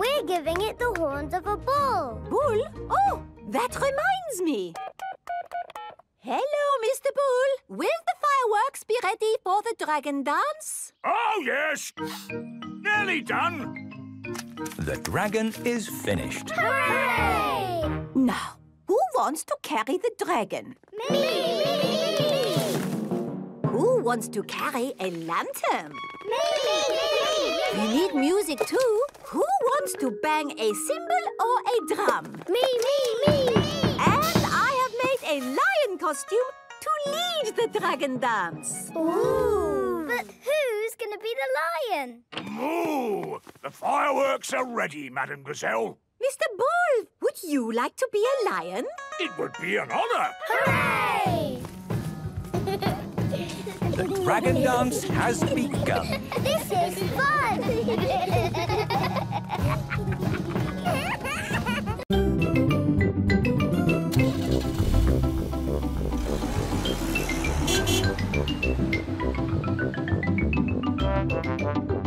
We're giving it the horns of a bull. Bull? Oh, that reminds me. Hello, Mr. Bull. Will the fireworks be ready for the dragon dance? Oh, yes. Nearly done. The dragon is finished. Hooray! Now, who wants to carry the dragon? Me! Me! Who wants to carry a lantern? Me! We need music too. Who wants to bang a cymbal or a drum? Me! Me! Me! And I have made a lion costume to lead the dragon dance. Ooh! But who's going to be the lion? Moo! The fireworks are ready, Madame Gazelle. Mr. Bull, would you like to be a lion? It would be an honour. Hooray! The dragon dance has begun. This is fun! Thank you.